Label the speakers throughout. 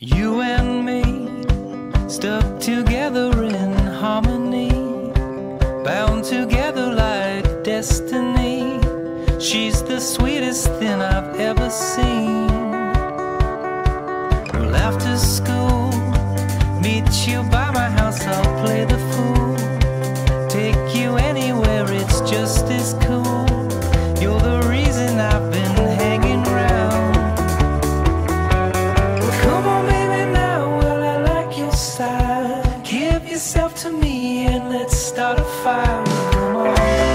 Speaker 1: You and me stuck together in harmony, bound together like destiny. She's the sweetest thing I've ever seen. Well, after school, meet you by my house. yourself to me and let's start a fire. Come on.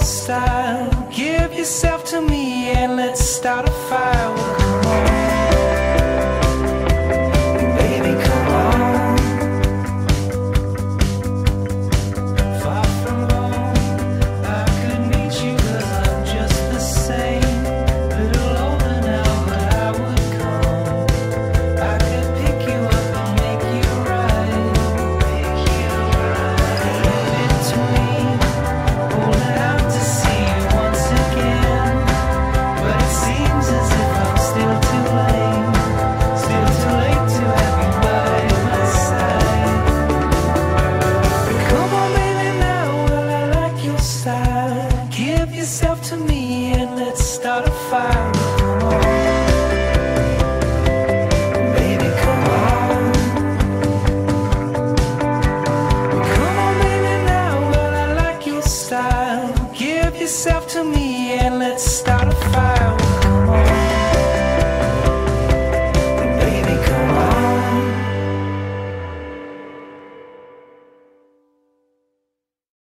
Speaker 1: style. Give yourself to me and let's start a fire. style. Give yourself to me and let's start.